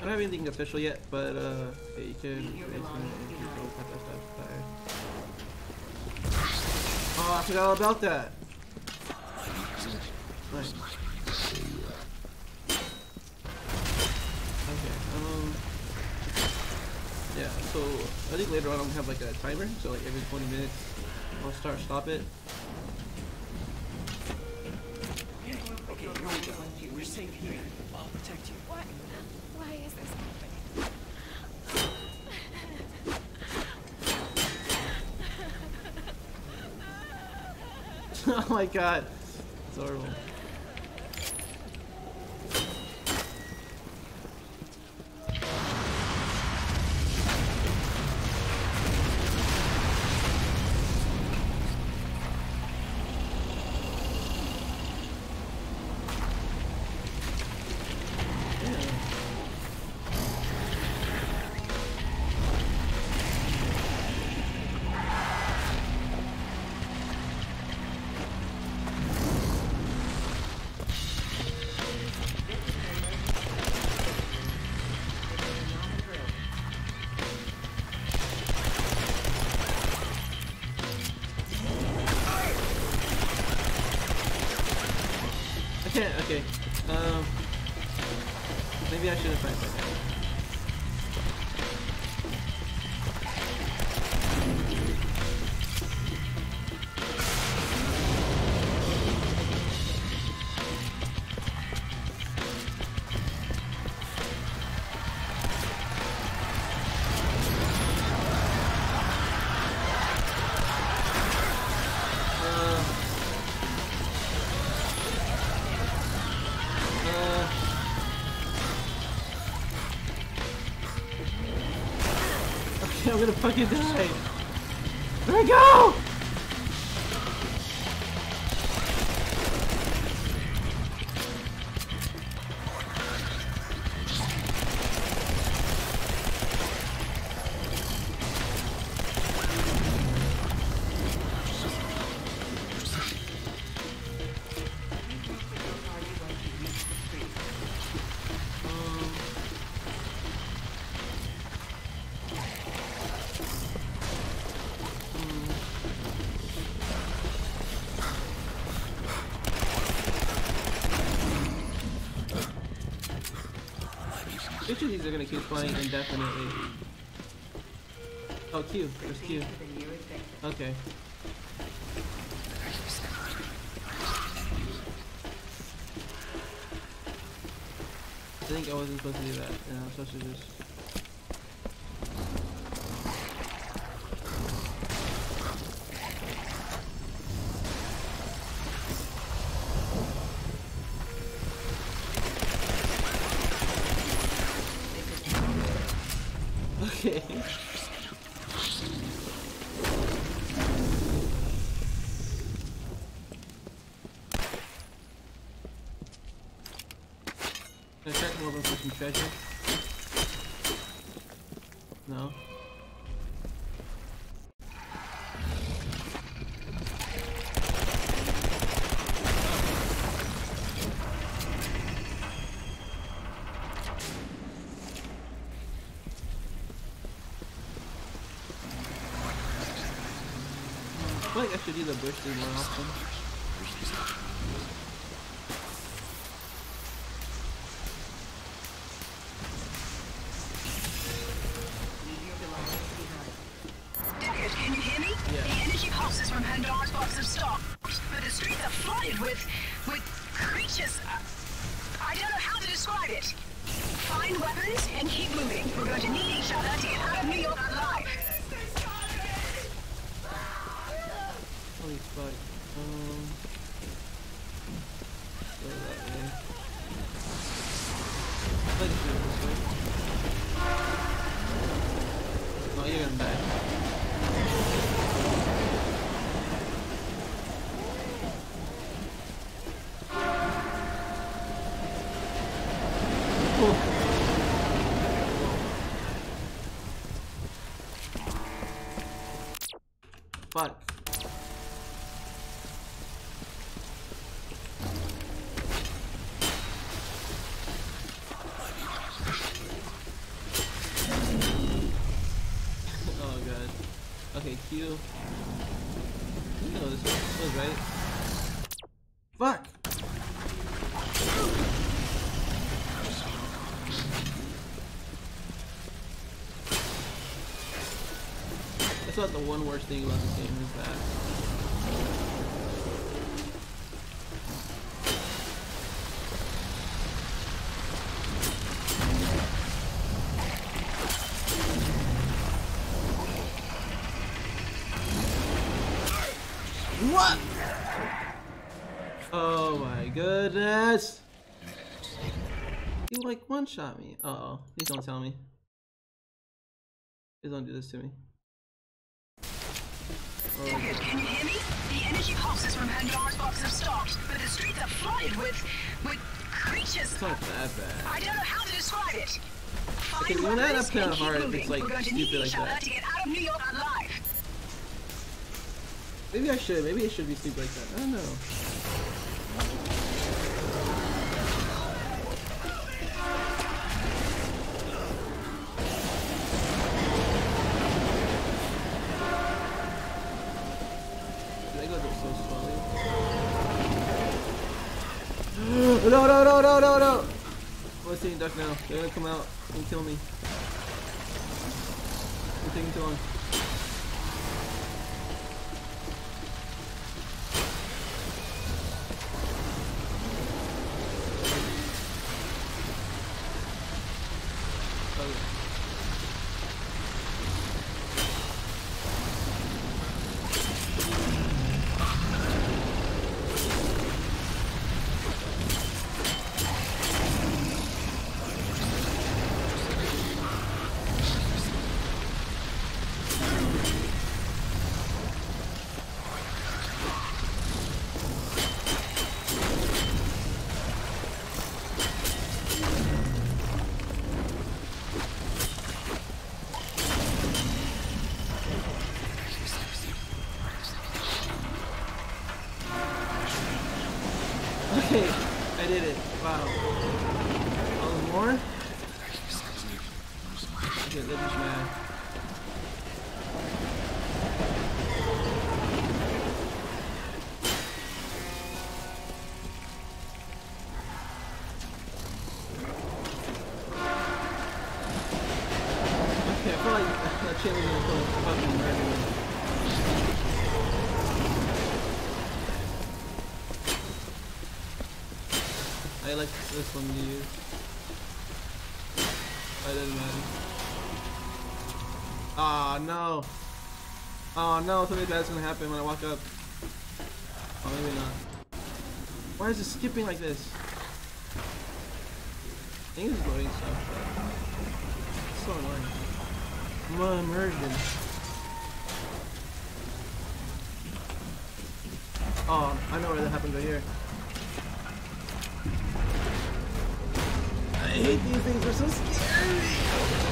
don't have anything official yet, but uh, yeah, you can. you can- you can go cut that stuff. Alright. Oh, I forgot all about that. Nice. Okay. Um. Yeah. So I think later on I'm gonna have like a timer. So like every 20 minutes, I'll start stop it. Okay, Roger. We're safe here. I'll protect you. What? Oh my god. It's horrible. Maybe I'm gonna fucking die. Where'd I go? Each of these are gonna keep playing indefinitely. Oh, Q. There's Q. Okay. I think I wasn't supposed to do that. Yeah, I'm supposed to just. Okay. Can I check a little bit for some treasure? No. I feel like I should do the bush more often. Do it this way. Oh, you're gonna die. Cool. Fuck. Q. You know this was right. Fuck! That's not the one worst thing about this game is that. Oh my goodness! You like one shot me. Uh oh. Please don't tell me. Please don't do this to me. Oh, Deckard, can you hear me? The energy pulses from Pandora's box have stopped, but the streets are flooded with with creatures. it's not that bad. I don't know how to describe it. Find Okay, that weapons up kinda hard, moving. it's, like, We're going to need stupid like that. to get out of New York alive. Maybe I should. Maybe it should be stupid like that. I don't know. No, no, no, no, no, no! I'm seeing duck now. They're gonna come out and kill me. We're taking too long. I did it. Wow. Oh, more? Okay, mad. I like this one to use. I didn't matter. Ah no. Oh no, something bad's gonna happen when I walk up. Oh maybe not. Why is it skipping like this? I think it's loading stuff, it's so annoying. My immersion. Oh, I know where that happened right here. I hate these things, they're so scary!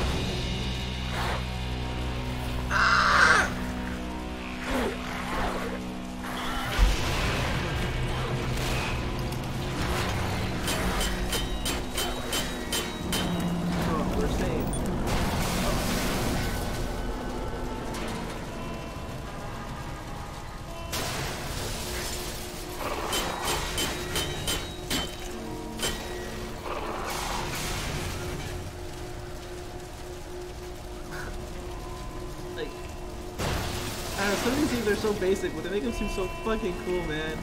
Know, some of these things are so basic, but they make them seem so fucking cool, man.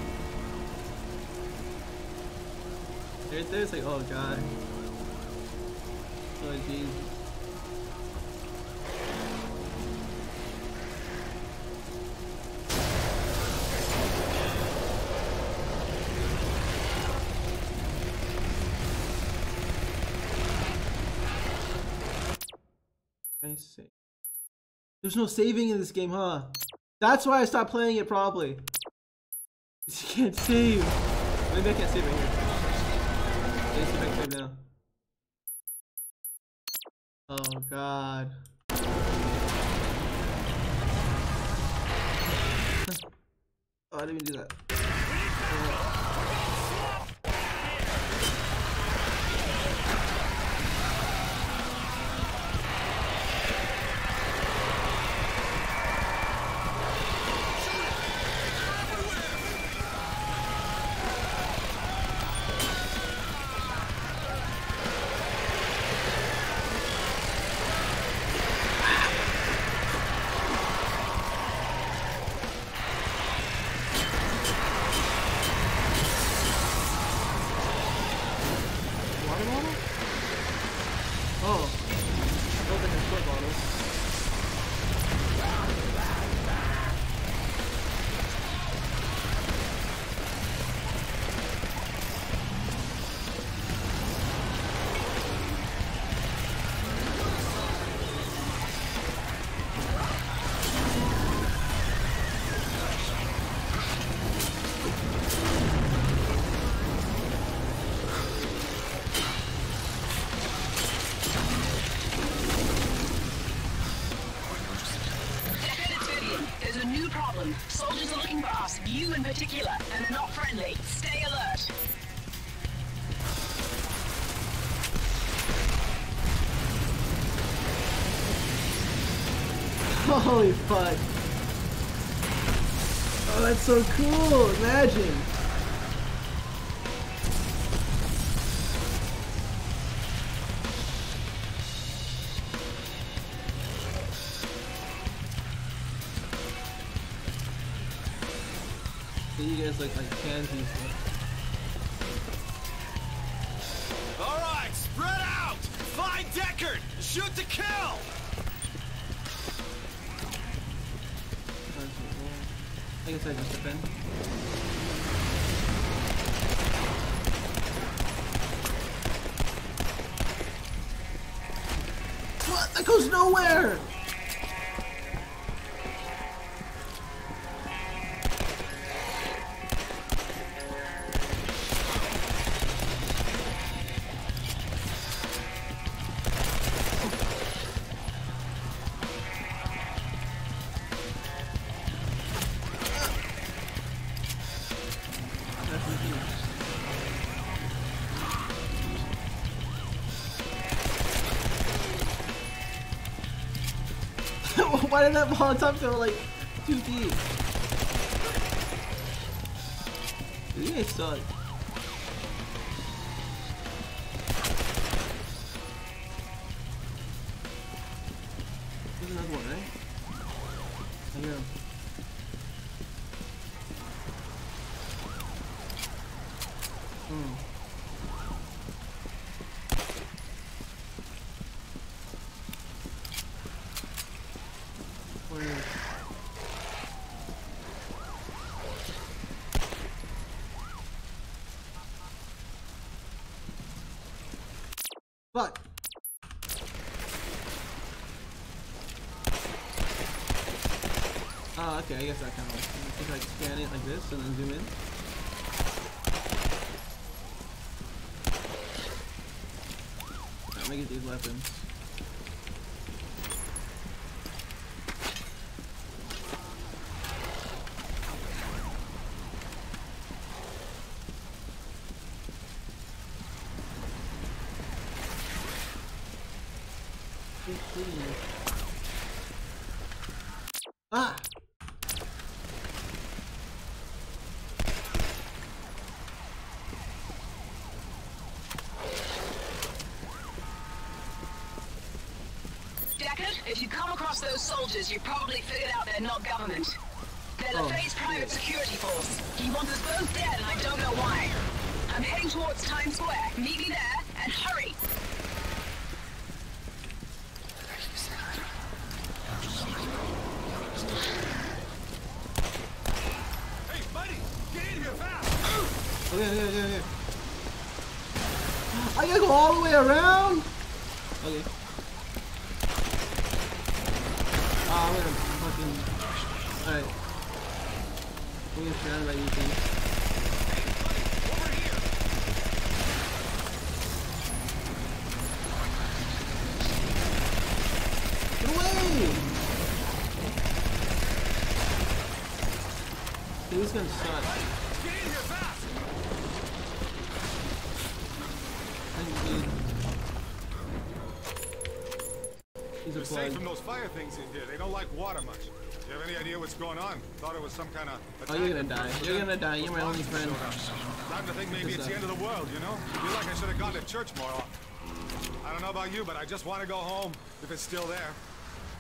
Right there, it's like, oh god. Oh jeez. I see. There's no saving in this game, huh? That's why I stopped playing it probably. You can't save. Maybe I can't save right here. Let me see save now. Oh god. oh, I didn't even do that. Holy fuck. Oh, that's so cool. Imagine. So you guys look like pansies. All right, spread out! Find Deckard! Shoot to kill! I guess I just defend. What? That goes nowhere! Why did that Molotov go like two deep? You guys suck. Fuck. Oh, ah, okay, I guess that kind of works. Just like scan it like this and then zoom in. Let me get these weapons. Ah! Deckard, if you come across those soldiers, you probably figured out they're not government. They're Oh, LaFay's private security force. He wants us both dead, and I don't know why. I'm heading towards Times Square. Meet me there, and hurry! Hey, buddy! Get in here fast! Okay, okay, okay, okay. I gotta go all the way around? Okay. Ah, I'm gonna fucking... Alright. I'm gonna by these things. Over here! Get away! Dude, this gonna suck. He's a You're safe plug. from those fire things in here. They don't like water much. Do you have any idea what's going on? Thought it was some kind of. Oh, you're gonna die. You're gonna die. You're my only friend. Starting to think maybe it's the end of the world, you know? I feel like I should have gone to church more often. I don't know about you, but I just want to go home if it's still there.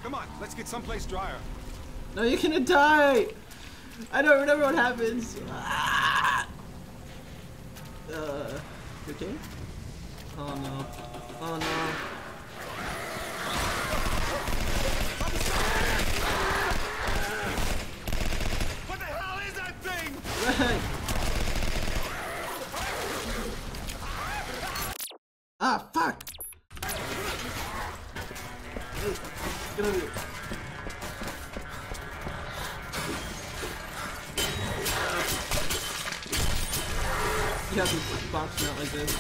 Come on, let's get someplace drier. No, you're gonna die! I don't remember what happens. Ah! Uh, okay? Oh no. Oh no. What the hell is that thing? Ah, fuck! Get over here. You have to box him out like this.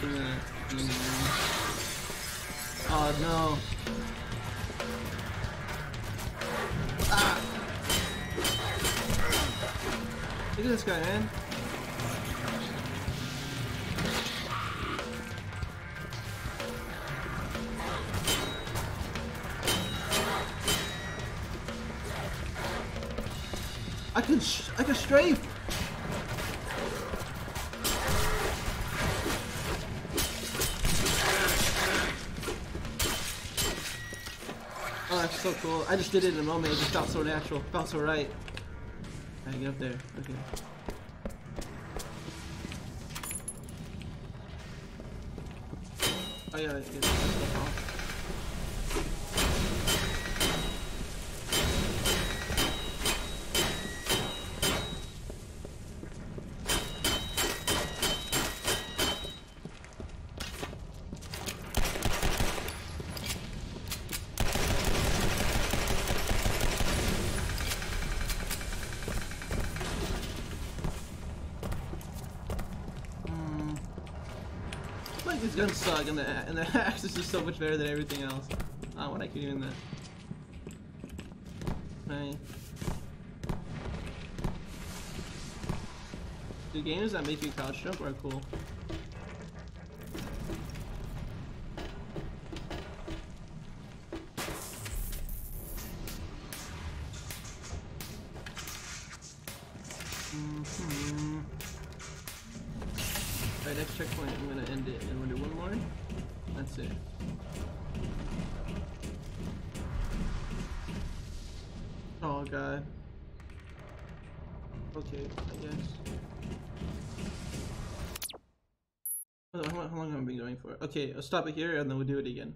Then- Oh no. Look at this guy, man. I can I can strafe. Oh, that's so cool. I just did it in a moment. It just felt so natural. Felt so right. I get up there. Okay. Oh yeah, these guns suck, and the and the axe is just so much better than everything else. I want to keep doing that. Right. Do games that make you couch jump are cool. Mhm. Alright, next checkpoint, I'm gonna end it one. That's it. Oh god. Okay, I guess. How long, have I been going for? Okay, I'll stop it here and then we'll do it again.